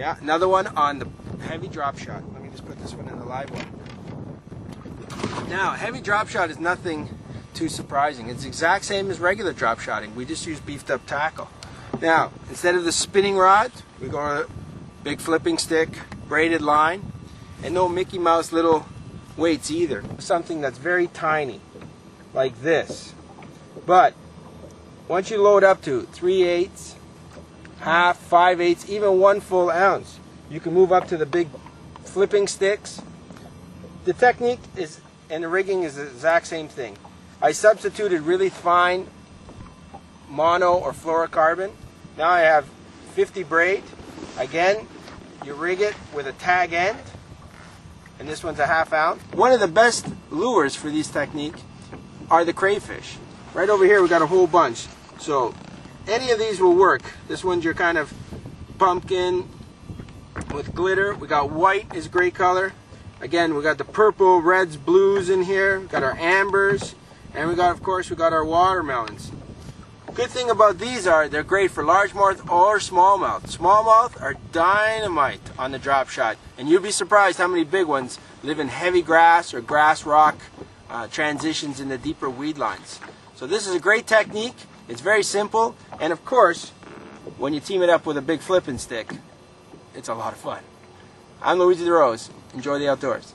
Yeah, another one on the heavy drop shot. Let me just put this one in the live one. Now, heavy drop shot is nothing too surprising. It's the exact same as regular drop shotting. We just use beefed up tackle. Now, instead of the spinning rod, we go to big flipping stick, braided line, and no Mickey Mouse little weights either. Something that's very tiny, like this. But once you load up to 3 eighths, half, 5 eighths, even one full ounce, you can move up to the big flipping sticks. The technique is and the rigging is the exact same thing. I substituted really fine mono or fluorocarbon. Now I have 50 braid. Again, you rig it with a tag end, and this one's a half ounce. One of the best lures for these technique are the crayfish. Right over here we got a whole bunch. So any of these will work. This one's your kind of pumpkin with glitter. We got white is great color. Again, we got the purple, reds, blues in here. We got our ambers. And we got, of course, we got our watermelons. Good thing about these are they're great for largemouth or smallmouth. Smallmouth are dynamite on the drop shot. And you'd be surprised how many big ones live in heavy grass or grass rock uh, transitions in the deeper weed lines. So this is a great technique. It's very simple. And of course, when you team it up with a big flipping stick, it's a lot of fun. I'm Luigi De Rose. Enjoy the outdoors.